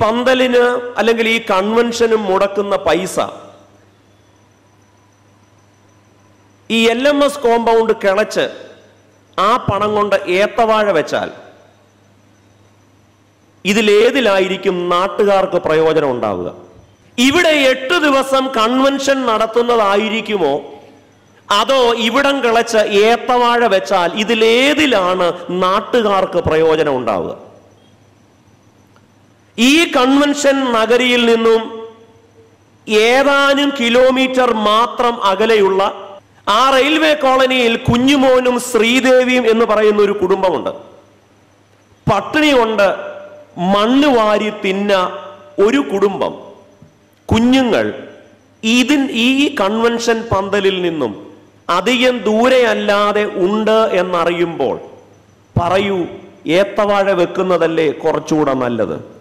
പന്തലിന് അല്ലെങ്കിൽ ഈ കൺവെൻഷന് മുടക്കുന്ന പൈസ ഈ എൽ എം എസ് കോമ്പൗണ്ട് കിളച്ച് ആ പണം കൊണ്ട് ഏത്തവാഴ വെച്ചാൽ ഇതിലേതിലായിരിക്കും നാട്ടുകാർക്ക് പ്രയോജനം ഉണ്ടാവുക? ഇവിടെ എട്ട് ദിവസം കൺവെൻഷൻ നടത്തുന്നതായിരിക്കുമോ? അതോ ഇവിടം കിളച്ച് ഏത്തവാഴ വെച്ചാൽ ഇതിലേതിലാണ് നാട്ടുകാർക്ക് പ്രയോജനം ഉണ്ടാവുക? ഈ കൺവെൻഷൻ നഗരിയിൽ നിന്നും ഏതാനും കിലോമീറ്റർ മാത്രം അകലെയുള്ള ആ റെയിൽവേ കോളനിയിൽ കുഞ്ഞുമോനും ശ്രീദേവിയും എന്ന് പറയുന്ന ഒരു കുടുംബമുണ്ട്. പട്ടിണി കൊണ്ട് മണ്ണ് വാരി തിന്ന ഒരു കുടുംബം. കുഞ്ഞുങ്ങൾ ഇതിൻ ഈ കൺവെൻഷൻ പന്തലിൽ നിന്നും അധികം ദൂരെയല്ലാതെ ഉണ്ട് എന്നറിയുമ്പോൾ പറയൂ ഏത്തവാഴ വെക്കുന്നതല്ലേ കുറച്ചുകൂടെ നല്ലത്?